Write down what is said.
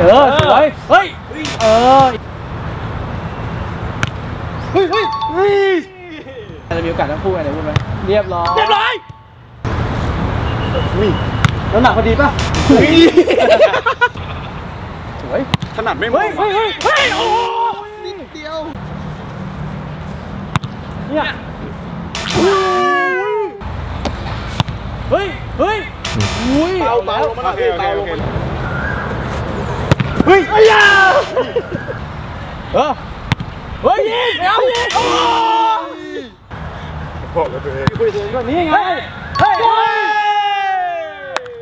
เออสวยเฮ้ยเออเฮ้ยเฮ้ยเฮ้ยจะมีโอกาสทั้งคู่ไงเดี๋ยวพูดไหมเรียบร้อยเรียบร้อยน้ำหนักพอดีป่ะสวยถนัดไม่หมเฮ้ยดเฮ้ยเฮ้ยเฮ้ยโอ้นิดเดียวเนี่ยเฮ้ยเฮ้ยอุ้ยเบาเบาลงมาหน่อยเบาลงมาเฮ้ยไอ้ยาเออเฮ้ยยิงเอายิงโอ้บอกกับตัวเองนี่ไงเฮ้ย